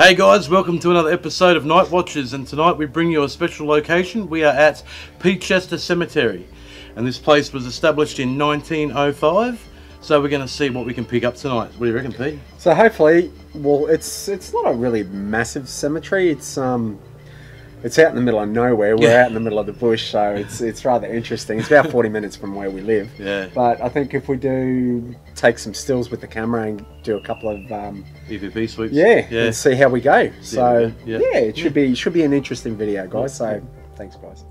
Hey guys, welcome to another episode of Night Watchers, and tonight we bring you a special location. We are at Peachester Cemetery, and this place was established in 1905. So we're going to see what we can pick up tonight. What do you reckon, Pete? So hopefully, well, it's it's not a really massive cemetery. It's um, it's out in the middle of nowhere. We're Yeah. out in the middle of the bush, so it's it's rather interesting. It's about forty minutes from where we live. Yeah. But I think if we do take some stills with the camera and do a couple of um, EVP sweeps. yeah, Yeah. and see how we go. So yeah. yeah, it should be should be an interesting video, guys. So thanks, guys.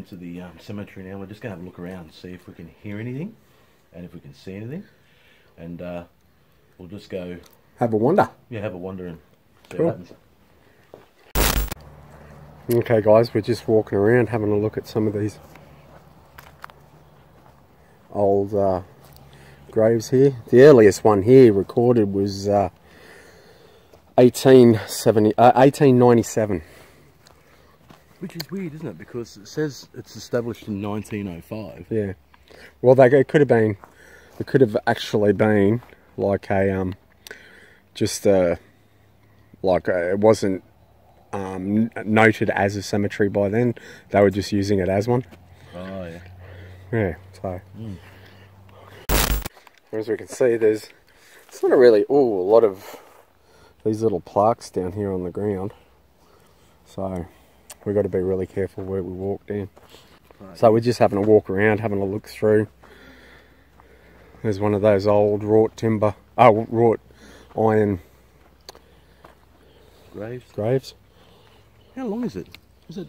Into the um, cemetery now. We're just going to have a look around, see if we can hear anything, and if we can see anything, and uh, we'll just go. Have a wander. Yeah, have a wander and see Cool. what happens. Okay, guys, we're just walking around having a look at some of these old uh, graves here. The earliest one here recorded was uh, 1870, uh, 1897. Which is weird, isn't it? Because it says it's established in 1905. Yeah. Well, they it could have been, it could have actually been like a um, just uh, like a, it wasn't um, noted as a cemetery by then. They were just using it as one. Oh yeah. Yeah, so. As we can see, there's it's not a really oh a lot of these little plaques down here on the ground. So we've got to be really careful where we walk down. So we're just having a walk around, having a look through. There's one of those old wrought timber, oh wrought iron Graves. graves. How long is it? Is it?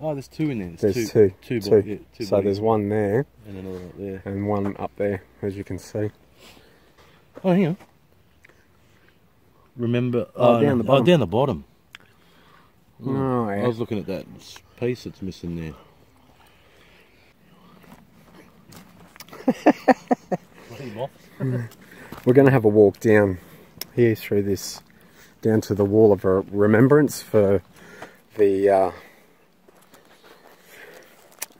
Oh, there's two in there. There's two. two, Two. two. yeah, two so bodies. there's one there and another up there. and one up there, as you can see. Oh, hang on. Remember? Oh, down uh, the Oh, down the bottom. Oh, I was looking at that piece that's missing there. We're going to have a walk down here through this, down to the wall of Re- remembrance for the uh,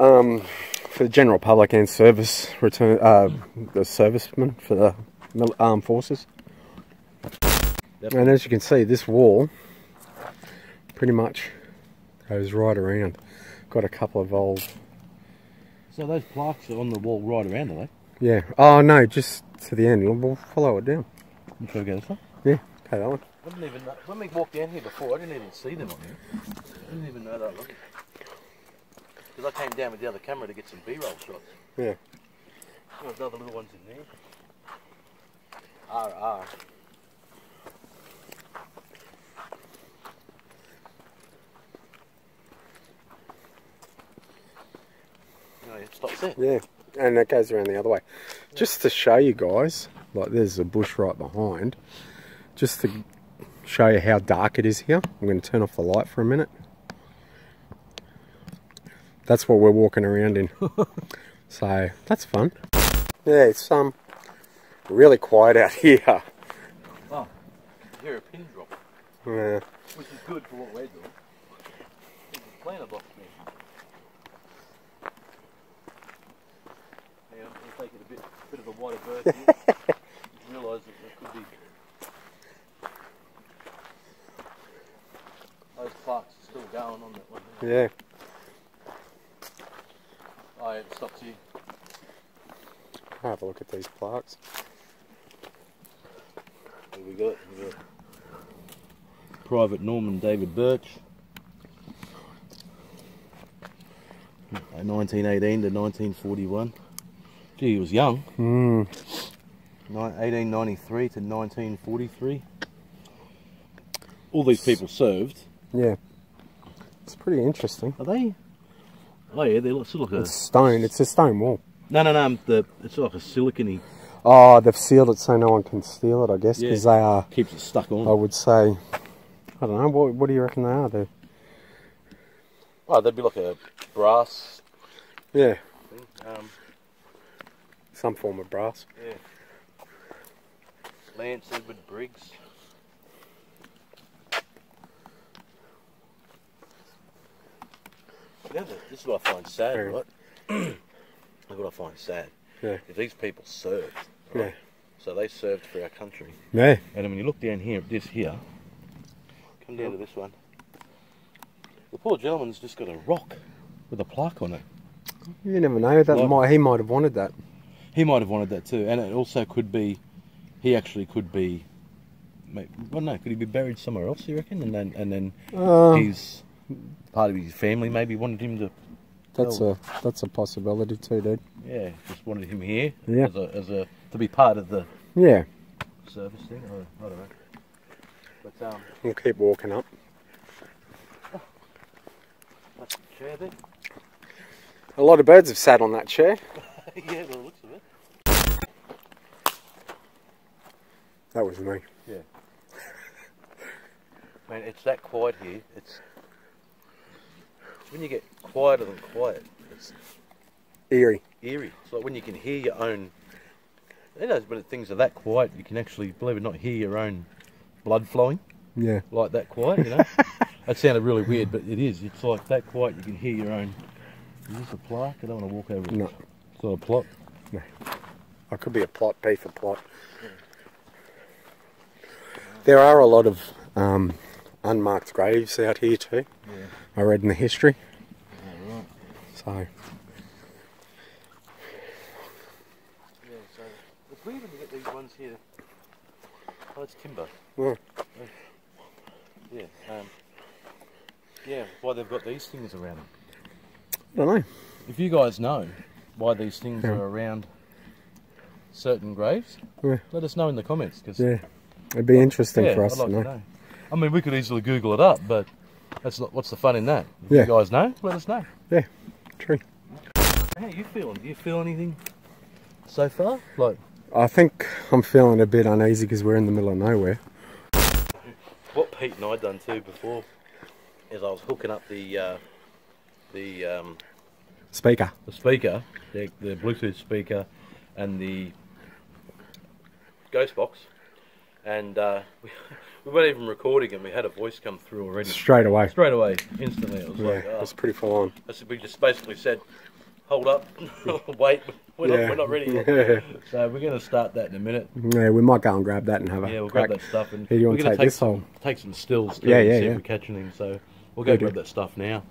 um, for the general public and service return, uh, the servicemen for the armed forces. Yep. And as you can see, this wall pretty much goes right around. Got a couple of old, So those plaques are on the wall right around, are they? yeah. Oh no, just to the end. We'll follow it down. I'm trying go this way. Yeah, okay, that one. I didn't even know. When we walked down here before, I didn't even see them on here. I didn't even know that. Because I came down with the other camera to get some B-roll shots. Yeah. There's other little ones in there. R R. Oh, it stops there. Yeah, and it goes around the other way. Just to show you guys, like there's a bush right behind, just to show you how dark it is here. I'm going to turn off the light for a minute. That's what we're walking around in. so that's fun. Yeah, it's um really quiet out here. Oh, you hear a pin drop, Yeah. which is good for what we're doing. There's a planter box there. Hang on, we'll take it a bit, bit a wider berth here. Just realise that there could be. Those plaques are still going on that one. Yeah. Oh it stops here. Have a look at these plaques. What we got? We got Private Norman David Birch. Uh, 1918 to 1941. Gee, he was young. Hmm. Ni- 1893 to 1943. All these people served. Yeah. It's pretty interesting. Are they? Oh yeah, they look, sort of like a. It's stone. It's a stone wall. No, no, no. The it's sort of like a silicony. Oh, they've sealed it so no one can steal it, I guess, because Yeah. they are, Keeps it stuck on. I would say, I don't know, what, what do you reckon they are? They're, Oh, they'd be like a brass yeah, thing. Um, some form of brass. yeah. Lance Edward Briggs. Yeah, this is what I find sad, Yeah. right? this what I find sad. Yeah. If these people served, Yeah. So they served for our country. Yeah. And then when you look down here at this here, come down to this one. The poor gentleman's just got a rock with a plaque on it. You never know. That Like- might, he might have wanted that. He might have wanted that too, and it also could be, he actually could be, ma- well, no, could he be buried somewhere else? You reckon? And then, and then Uh, his part of his family maybe wanted him to, that's oh. a that's a possibility too, dude. yeah, just wanted him here Yeah. as a, as a to be part of the Yeah. service thing. I, I don't know. But um, We'll keep walking up. that's the chair there. A lot of birds have sat on that chair. yeah, by the looks of it. That was me. Yeah. Man, it's that quiet here. It's when you get quieter than quiet. It's Eerie. eerie. It's like when you can hear your own. You know, when things are that quiet, you can actually, believe it or not, hear your own blood flowing Yeah. like that quiet. You know, that sounded really weird, but it is. It's like that quiet. You can hear your own. Is this a plaque? I don't want to walk over. it. No. It's not a plot. I could be a plot, P for plot. There are a lot of um, unmarked graves out here too. Yeah. I read in the history. Yeah, right. So Yeah, so it's weird when you get these ones here. Oh, it's timber. Yeah. Yeah. Um, yeah. Why they've got these things around them. I don't know. If you guys know why these things Yeah. are around certain graves, Yeah. let us know in the comments. Cause, Yeah. It'd be interesting yeah, for us I'd like to know. to know. I mean, we could easily Google it up, but that's not, what's the fun in that? If Yeah. you guys know, let us know. Yeah, true. How are you feeling? Do you feel anything so far? Like I think I'm feeling a bit uneasy because we're in the middle of nowhere. what Pete and I done too before is I was hooking up the uh, the um, Speaker. the speaker, the, the Bluetooth speaker, and the ghost box, and uh, we, we weren't even recording, and we had a voice come through already Straight away. straight away, instantly. It was Yeah, like, oh. it's pretty full on. I said- we just basically said, "Hold up, wait, we're, not, we're not ready yet." Yeah. So we're going to start that in a minute. Yeah, we might go and grab that and have a Yeah, we'll crack. grab that stuff and Hey, you we're want to gonna take this some, hole? take some stills too Yeah, and see yeah. if we're catching him. So we'll go We grab do. that stuff now.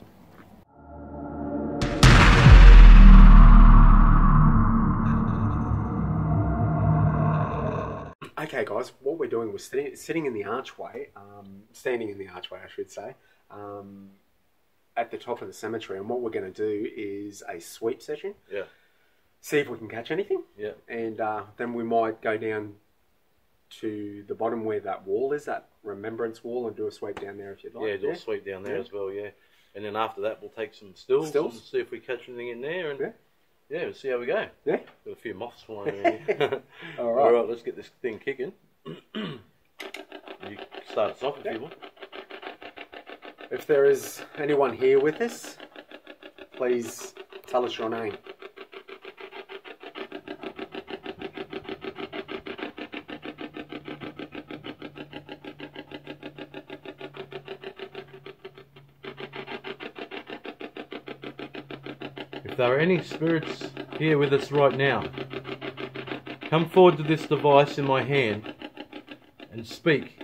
Okay, guys, what we're doing, we're sitting, sitting in the archway, um, standing in the archway, I should say, um, at the top of the cemetery. And what we're going to do is a sweep session, Yeah, see if we can catch anything, yeah, and uh, then we might go down to the bottom where that wall is, that remembrance wall, and do a sweep down there if you'd like. yeah. Do a sweep down there Yeah. as well. Yeah, and then after that, we'll take some stills, Stills? and see if we catch anything in there, and Yeah. Yeah, we'll see how we go. Yeah. Got a few moths flying around here. All All right. right, let's get this thing kicking. you start us off if you want. If there is anyone here with us, please tell us your name. There are any spirits here with us right now, come forward to this device in my hand and speak.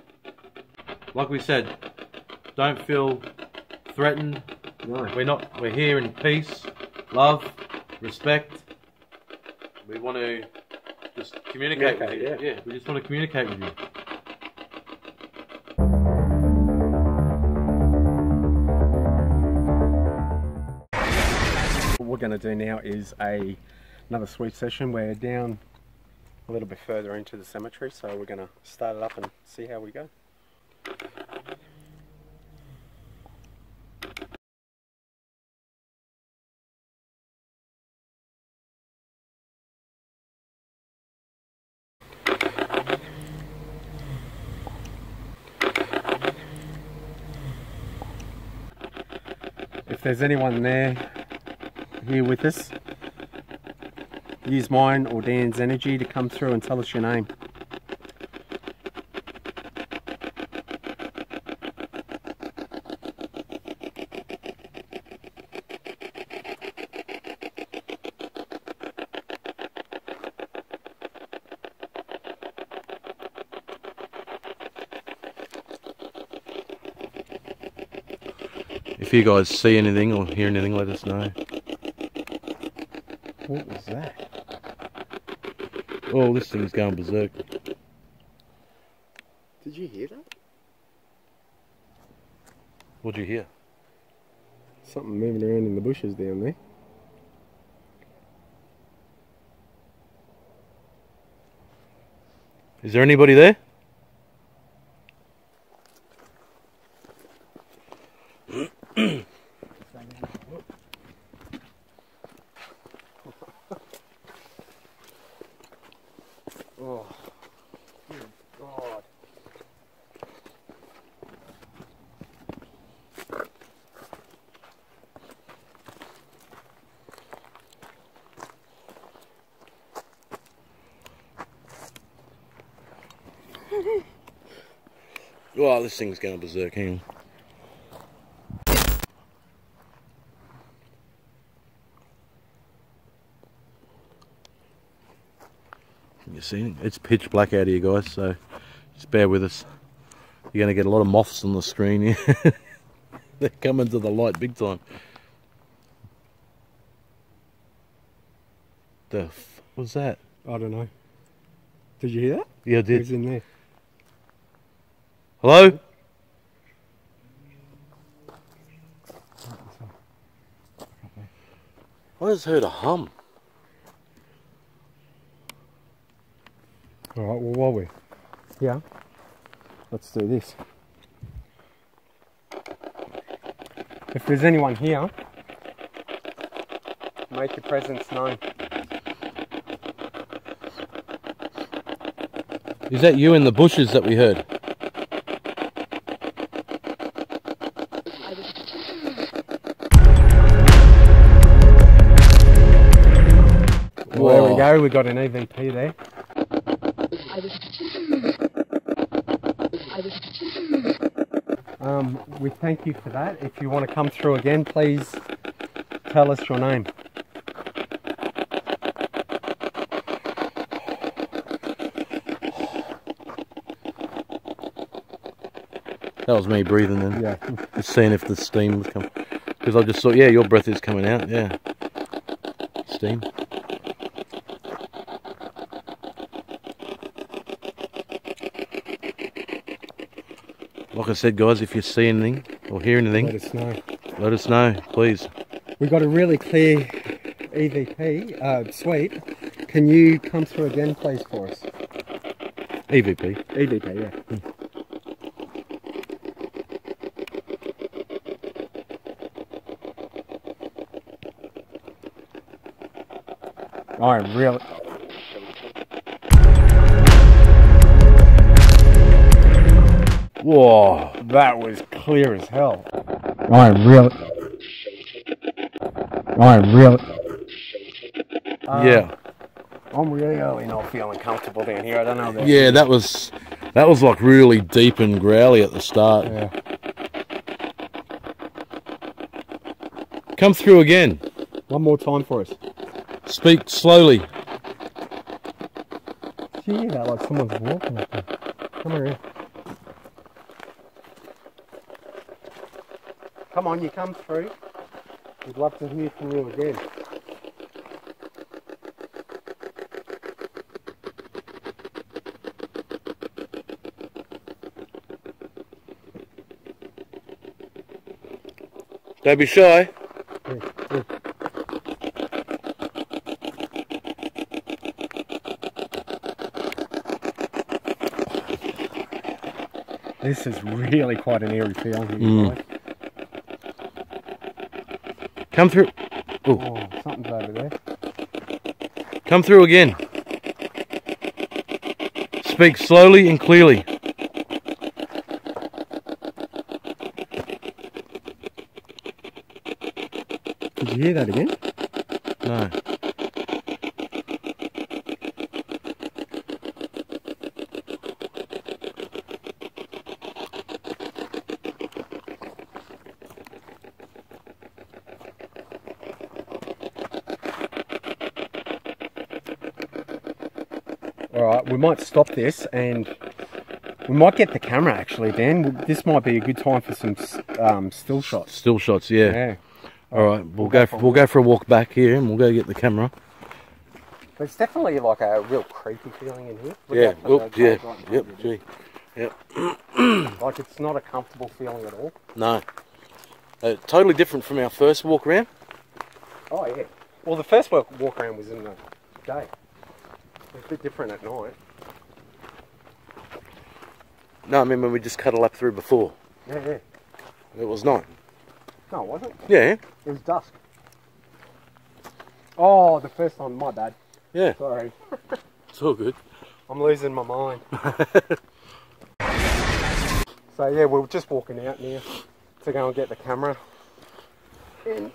Like we said, don't feel threatened. No. We're not. We're here in peace, love, respect. We want to just communicate, with you. Communicate, Yeah, we just want to communicate with you. Going to do now is a another sweep session. We're down a little bit further into the cemetery, so we're going to start it up and see how we go. If there's anyone there here with us, use mine or Dan's energy to come through and tell us your name. If you guys see anything or hear anything, let us know. What was that? Oh, this thing's going berserk. Did you hear that? What'd you hear? Something moving around in the bushes down there. Is there anybody there? Oh, good God. Oh, this thing's going berserk. Hang on. Can you see? It's pitch black out here, guys, so just bear with us. You're going to get a lot of moths on the screen here. They're coming to the light big time. The f was that? I don't know. Did you hear that? Yeah, I did. Who's in there? Hello? I just heard a hum. All right. Well, while we're here, let's do this. If there's anyone here, make your presence known. Is that you in the bushes that we heard? Well, we Whoa. We got an EVP there. Um, we thank you for that. If you want to come through again, please tell us your name. That was me breathing then. Yeah. Just seeing if the steam was coming. Because I just thought, yeah, your breath is coming out. Yeah. Steam. Like I said, guys, if you see anything or hear anything, Let us know. let us know, please. We've got a really clear EVP uh, suite. Can you come through again, please, for us? EVP. EVP, yeah. I am really. Whoa. That was clear as hell. I am really. I am really. yeah. I'm really not feeling comfortable down here. I don't know about Yeah, that was that was like really deep and growly at the start. Yeah. Come through again. One more time for us. Speak slowly. Did you hear that? Like someone's walking up there. Come here. Come on, you come through. We'd love to hear from you again. Don't be shy. This is really quite an eerie feeling. Come through. Oh, something's over there. Come through again. Speak slowly and clearly. Did you hear that again? No. All right, we might stop this and we might get the camera actually, Dan. This might be a good time for some um, still shots. Still shots, yeah. Yeah. All right, we'll go. For, we'll go for a walk back here, and we'll go get the camera. But it's definitely like a real creepy feeling in here. Look Yeah. out for yeah. guys right Yep. Gee. you. Like it's not a comfortable feeling at all. No. Uh, totally different from our first walk around. Oh yeah. Well, the first walk, walk around was in the day. It's a bit different at night. No, I mean when we just cut a lap through before. Yeah, yeah. It was night. No, it wasn't. Yeah. It was dusk. Oh, the first time. My bad. Yeah. Sorry. It's all good. I'm losing my mind. so yeah, we're just walking out now to go and get the camera. And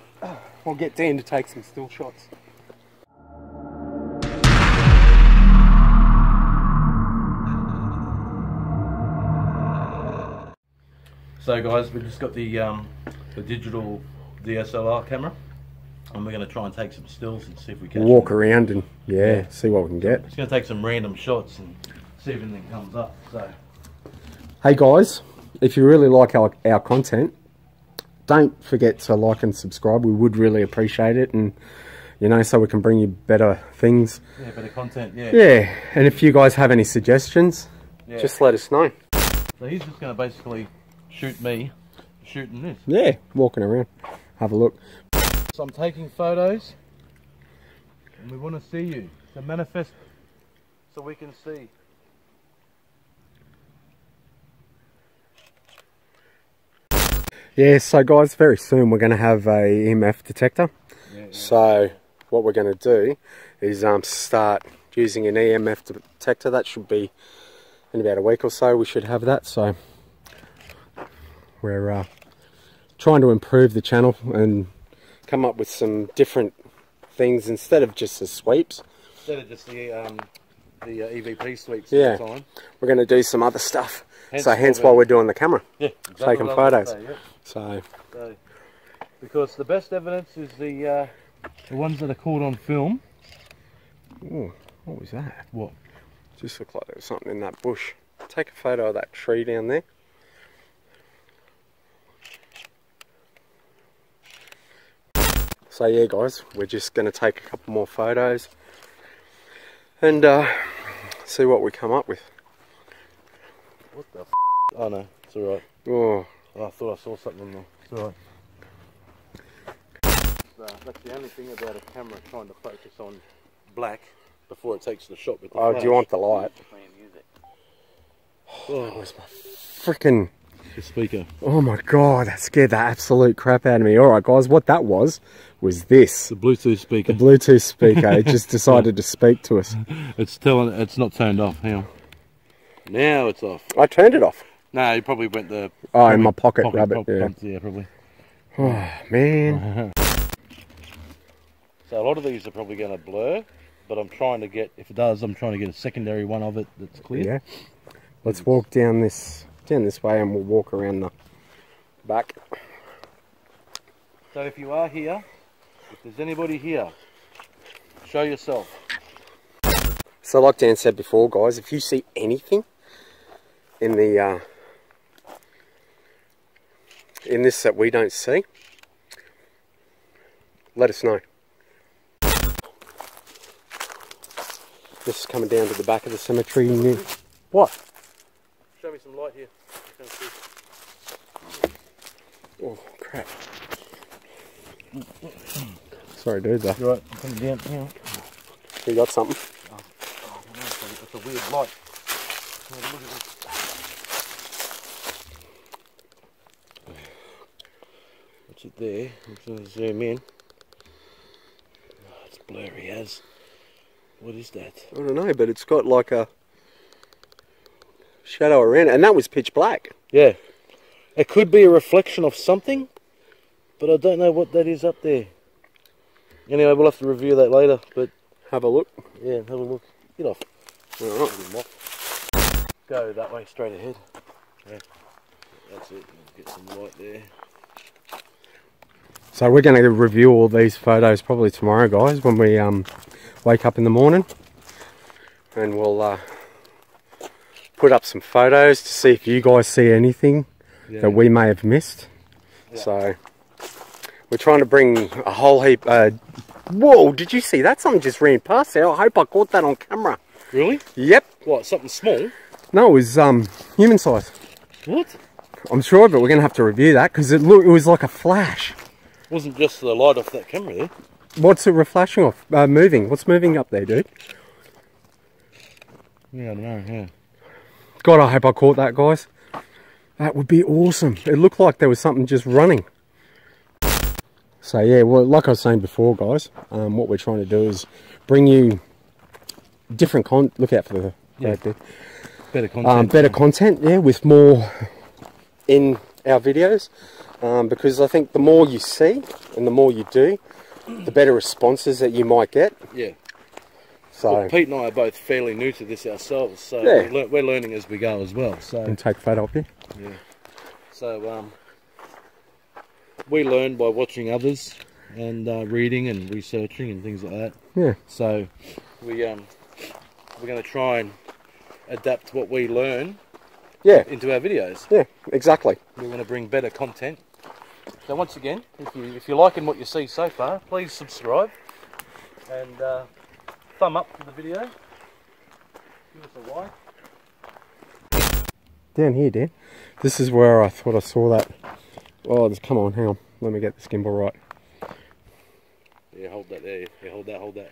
we'll get Dan to take some still shots. So guys, we've just got the um, the digital DSLR camera, and we're going to try and take some stills and see if we can. Walk around and yeah, Yeah. see what we can get. It's going to take some random shots and see if anything comes up. So Hey guys, if you really like our, our content, don't forget to like and subscribe. We would really appreciate it, and you know, so we can bring you better things. yeah, better content. Yeah. Yeah, and if you guys have any suggestions, Yeah. just let us know. So he's just going to basically shoot me shooting this. Yeah, walking around, have a look. So I'm taking photos, and we want to see you. So manifest, so we can see. Yeah, so guys, very soon we're going to have a EMF detector. Yeah, So what we're going to do is um, start using an EMF detector. That should be in about a week or so. We should have that. So we're uh, trying to improve the channel and come up with some different things instead of just the sweeps. Instead of just the um, the uh, EVP sweeps Yeah. all the time. We're going to do some other stuff. Hence so hence why we're doing the camera. Yeah, Taking was gonna photos. say, yeah. So So, because the best evidence is the uh, the ones that are caught on film. ooh, what was that? What? Just looked like there was something in that bush. Take a photo of that tree down there. So yeah guys, we're just going to take a couple more photos and uh, see what we come up with. What the? F- oh no, it's all right. Oh, Oh, I thought I saw something there. It's all right. Uh, that's the only thing about a camera trying to focus on black before it takes the shot with the oh do you want the light? Oh, Where's my freaking... the speaker. Oh my god, that scared the absolute crap out of me. Alright guys, what that was, was this. The Bluetooth speaker. The Bluetooth speaker. it just decided to speak to us. It's telling. It's not turned off. Hang on. Now it's off. I turned it off. No, you probably went the. Oh, in my probably pocket, rabbit, pop- yeah. yeah, probably. Oh man. So a lot of these are probably going to blur, but I'm trying to get. If it does, I'm trying to get a secondary one of it that's clear. Yeah. Let's walk down this down this way and we'll walk around the back. So if you are here, if there's anybody here, show yourself. So like Dan said before, guys, if you see anything in the uh, in this that we don't see, let us know. This is coming down to the back of the cemetery. near- What? Show me some light here. Oh crap! Sorry, dude. Though. You're right, come down. Hang on. You got something? It's a weird light. Have a look at this. What's it there? I'm just going to zoom in. Oh, it's blurry as. What is that? I don't know, but it's got like a shadow around it, and that was pitch black. Yeah. It could be a reflection of something, but I don't know what that is up there. Anyway, we'll have to review that later, but Have a look. yeah, have a look. Get off. Right. Go that way, straight ahead. Yeah. That's it. Get some light there. So we're going to review all these photos probably tomorrow, guys, when we um, wake up in the morning, and we'll uh, put up some photos to see if you guys see anything Yeah. that we may have missed. Yeah. So we're trying to bring a whole heap. Uh, whoa! Did you see that? Something just ran past there. I hope I caught that on camera. Really? Yep. What? Something small? No, it was um, human size. What? I'm sure, but we're going to have to review that because it look it was like a flash. Wasn't just the light off that camera there. What's it flashing off? Uh, moving. What's moving up there, dude? Yeah, I don't know. Yeah. God, I hope I caught that, guys. That would be awesome. It looked like there was something just running. So yeah, well, like I was saying before, guys, um, what we're trying to do is bring you different con. Look out for the Yeah. right there. Better content. um, better content, yeah, with more in our videos. Um, because I think the more you see and the more you do, the better responses that you might get. Yeah. So Well, Pete and I are both fairly new to this ourselves, so Yeah. we're, lear- we're learning as we go as well. So, and take a photo of you. so um, we learn by watching others and uh, reading and researching and things like that. Yeah. So we um, we're going to try and adapt what we learn Yeah. into our videos. Yeah. Exactly. We want to bring better content. So once again, if you if you're liking what you see so far, please subscribe and uh, thumb up for the video. Give us a like. Down here, Dan. This is where I thought I saw that. Oh, just come on, hang on. Let me get this gimbal right. Yeah, hold that there. Yeah, hold that. Hold that.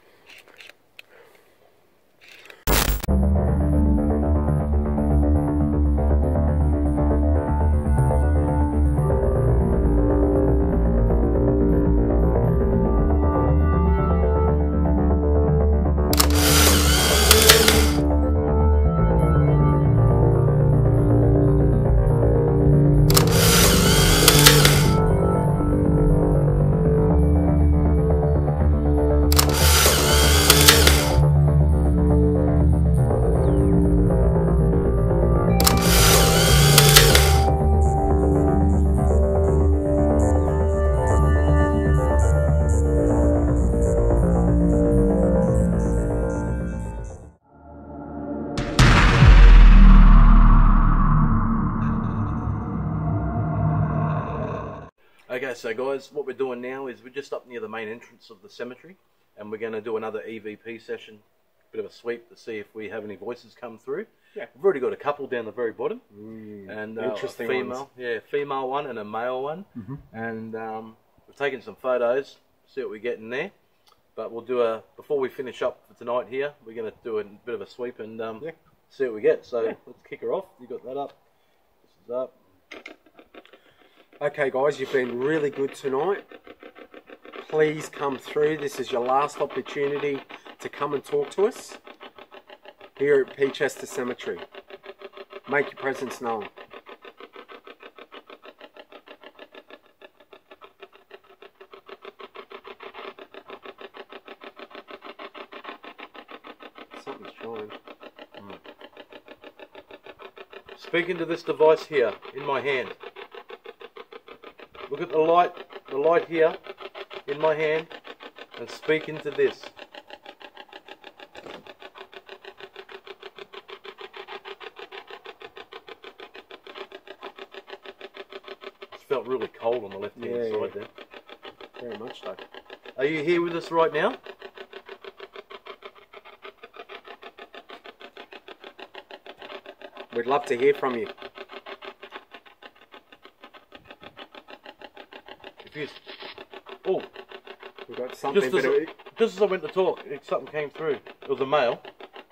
Okay, so guys, what we're doing now is we're just up near the main entrance of the cemetery, and we're going to do another EVP session, bit of a sweep to see if we have any voices come through. Yeah. We've already got a couple down the very bottom, and uh, Interesting female, ones. yeah, female one and a male one, Mm -hmm. and um, we've taken some photos, see what we get in there. But we'll do a before we finish up for tonight here. We're going to do a bit of a sweep and um, Yeah. see what we get. So Yeah. let's kick her off. You got that up. This is up. Okay, guys, you've been really good tonight. Please come through. This is your last opportunity to come and talk to us here at Peachester Cemetery. Make your presence known. Something's trying. Hmm. Speaking to this device here in my hand. Look at the light, the light here in my hand, and speak into this. It felt really cold on the left hand Yeah, side yeah. there. Very much so. Are you here with us right now? We'd love to hear from you. You Oh, We've got something. just as, it- just as I went to talk, it, something came through. It was a male.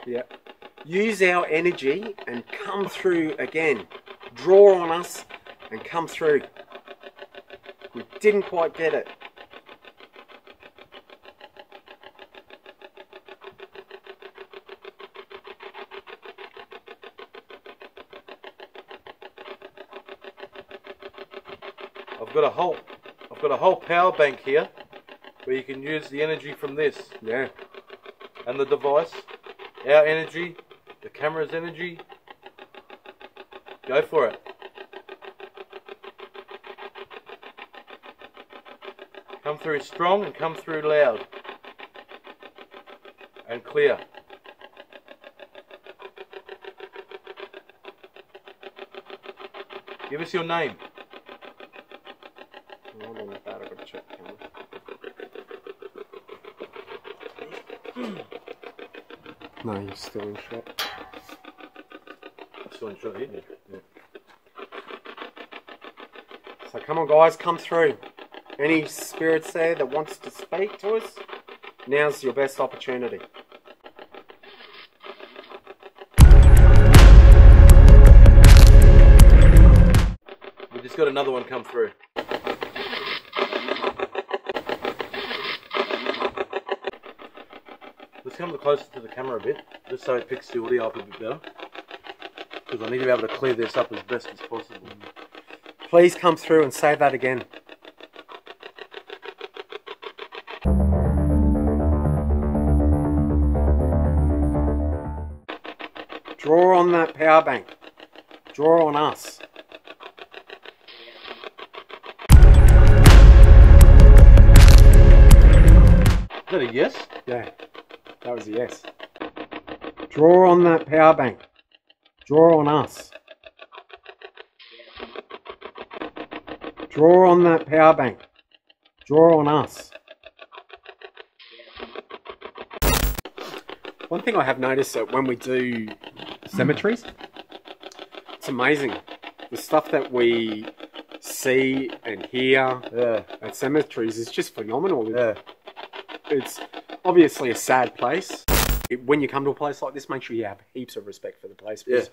Yeah. Use our energy and come through again. Draw on us and come through. We didn't quite get it. I've got a whole, I've got a whole power bank here, where you can use the energy from this Yeah. and the device, our energy, the camera's energy. Go for it. Come through strong and come through loud and clear. Give us your name. Hold on with that, I've got to check the camera. No, you're still in shot. That's one shot here. So come on, guys, come through. Any spirits there that wants to speak to us? Now's your best opportunity. We just got another one come through. Come closer to the camera a bit, just so it picks the audio up a bit better. Because I need to be able to clear this up as best as possible. Please come through and say that again. Draw on that power bank. Draw on us. Is that a yes? Yeah, that was a yes. Draw on that power bank. Draw on us. Draw on that power bank. Draw on us. One thing I have noticed that when we do cemeteries, it's amazing. The stuff that we see and hear Yeah, at cemeteries is just phenomenal. yeah. It's obviously a sad place. It- when you come to a place like this, make sure you have heaps of respect for the place because Yeah.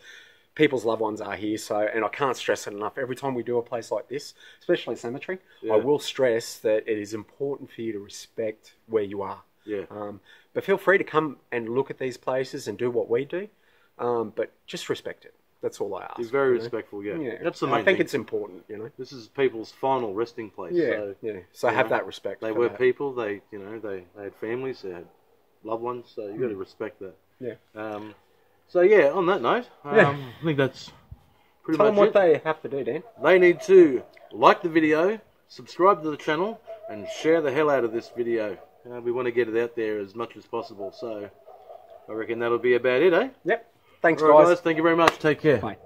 people's loved ones are here. So, and I can't stress it enough. Every time we do a place like this, especially a cemetery, Yeah. I will stress that it is important for you to respect where you are. Yeah. Um, but feel free to come and look at these places and do what we do. Um, but just respect it. That's all I ask. He's very you know? respectful, yeah. Yeah, That's the main I think thing. it's important. You know. This is people's final resting place. Yeah, So, yeah. So have know, that respect. They were that. people, they, you know, they, they had families, they had loved ones, so you got to respect that. Yeah. Um, so yeah, on that note, um, Yeah. I think that's pretty Tell them what it. they have to do, Dan. They need to like the video, subscribe to the channel, and share the hell out of this video. Uh, we want to get it out there as much as possible. So I reckon that'll be about it, eh? Yep. Thanks, guys. guys. Thank you very much. Take care. Bye.